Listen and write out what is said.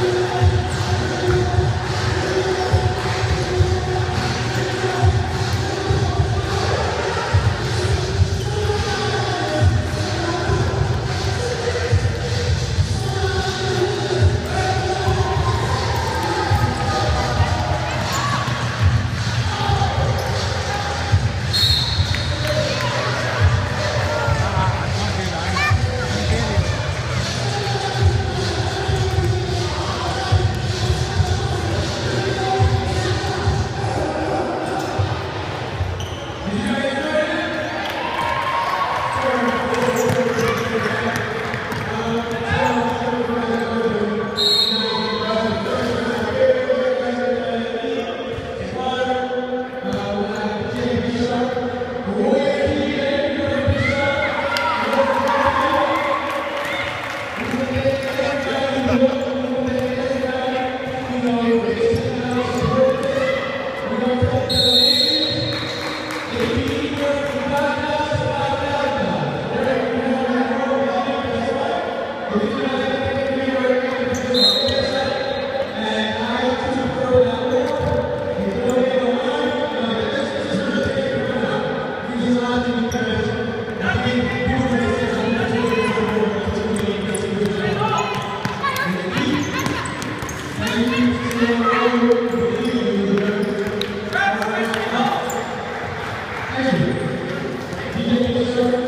Thank you. Thank you.